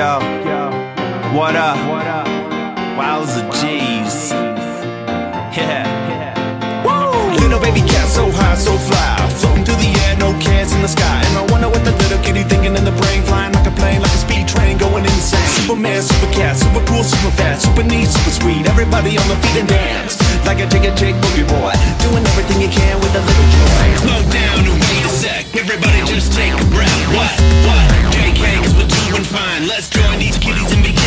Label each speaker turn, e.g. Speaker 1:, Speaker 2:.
Speaker 1: Yo, what up? Wowza G's. Yeah. Woo!
Speaker 2: Little baby cat, so high, so fly. Floating through the air, no cares in the sky. And I wonder what the little kitty thinking in the brain. Flying like a plane, like a speed train going insane. Superman, super cat, super cool, super fast, super neat, super sweet. Everybody on the feet and dance. Like a jigga jig boogie boy. Doing everything you can with a little joy.
Speaker 3: Slow down and wait a sec. Everybody just take a breath. Let's join these kiddies and begin.